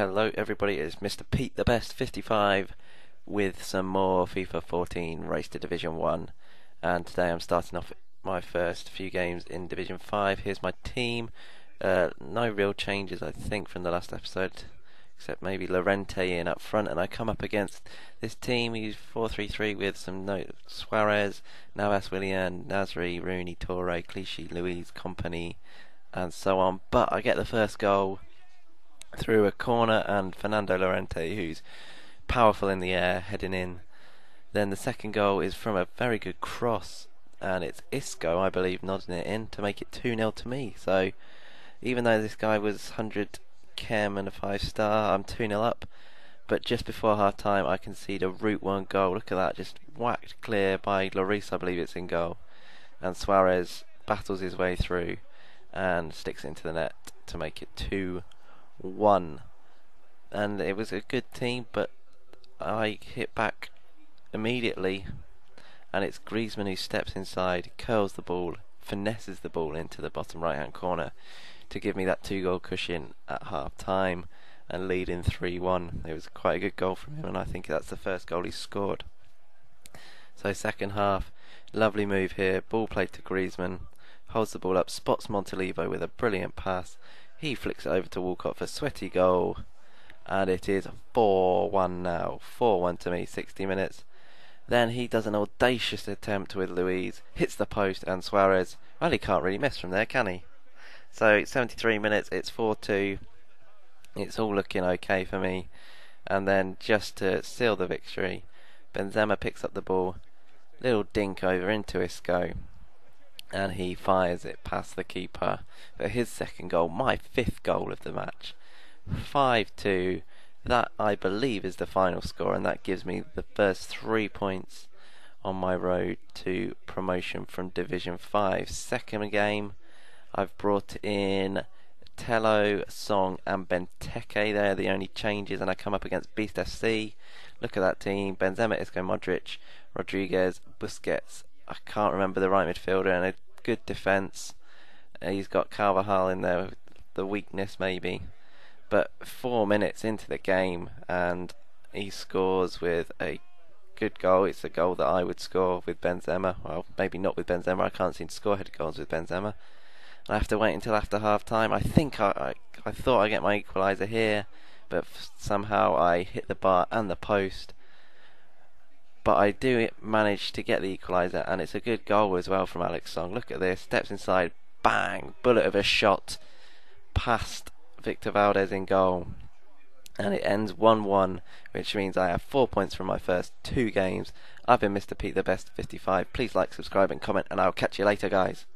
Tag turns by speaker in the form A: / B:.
A: Hello everybody, it's Mr. Pete the Best 55 with some more FIFA 14 Race to Division 1 and today I'm starting off my first few games in Division 5. Here's my team. Uh, no real changes I think from the last episode except maybe Llorente in up front and I come up against this team he's 4-3-3 with some no Suarez, Navas, Willian, Nasri, Rooney, Torre, Clichy, Luiz, Kompany and so on but I get the first goal through a corner and Fernando Llorente who's powerful in the air heading in. Then the second goal is from a very good cross and it's Isco I believe nodding it in to make it 2-0 to me. So even though this guy was 100 chem and a 5 star I'm 2-0 up but just before half time I concede a route one goal. Look at that just whacked clear by Lloris I believe it's in goal and Suarez battles his way through and sticks into the net to make it 2 one, and it was a good team, but I hit back immediately, and it's Griezmann who steps inside, curls the ball, finesses the ball into the bottom right hand corner to give me that two goal cushion at half time and lead in 3 1. It was quite a good goal from him, and I think that's the first goal he scored. So, second half, lovely move here, ball played to Griezmann, holds the ball up, spots Montolivo with a brilliant pass, he flicks it over to Walcott for sweaty goal. And it is 4 1 now. 4 1 to me, 60 minutes. Then he does an audacious attempt with Luiz, hits the post, and Suarez. Well, he can't really miss from there, can he? So, 73 minutes, it's 4 2. It's all looking okay for me. And then, just to seal the victory, Benzema picks up the ball. Little dink over into Isco and he fires it past the keeper for his second goal, my fifth goal of the match. 5 2. That, I believe, is the final score, and that gives me the first three points on my road to promotion from Division 5. Second game, I've brought in Tello, Song, and Benteke. They're the only changes, and I come up against Beast FC. Look at that team Benzema, Isco, Modric, Rodriguez, Busquets, I can't remember the right midfielder and a good defence. He's got Carvajal in there, the weakness maybe. But four minutes into the game and he scores with a good goal. It's a goal that I would score with Benzema. Well, maybe not with Benzema. I can't seem to score headed goals with Benzema. I have to wait until after half time. I think I, I, I thought I get my equaliser here, but somehow I hit the bar and the post but I do manage to get the equaliser, and it's a good goal as well from Alex Song. Look at this, steps inside, bang, bullet of a shot past Victor Valdés in goal, and it ends 1-1, which means I have four points from my first two games. I've been Mr. Pete the Best 55. Please like, subscribe, and comment, and I'll catch you later, guys.